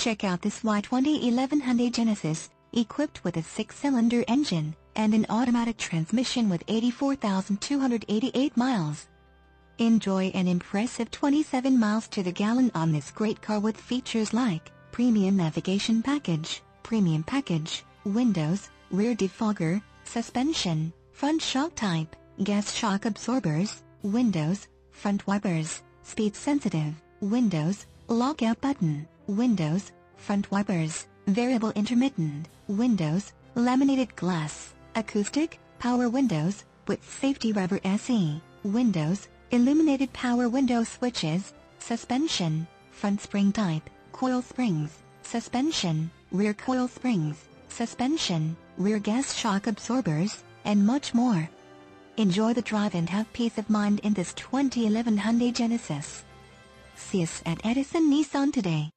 Check out this Y2011 Hyundai Genesis, equipped with a six-cylinder engine and an automatic transmission with 84,288 miles. Enjoy an impressive 27 miles to the gallon on this great car with features like Premium Navigation Package, Premium Package, Windows, Rear Defogger, Suspension, Front Shock Type, Gas Shock Absorbers, Windows, Front Wipers, Speed Sensitive, Windows, Lockout Button, Windows, Front Wipers, Variable Intermittent, Windows, Laminated Glass, Acoustic, Power Windows, with Safety Reverse, Windows, Illuminated Power Window Switches, Suspension, Front Spring Type, Coil Springs, Suspension, Rear Coil Springs, Suspension, Rear Gas Shock Absorbers, and much more. Enjoy the drive and have peace of mind in this 2011 Hyundai Genesis. See us at Edison Nissan today.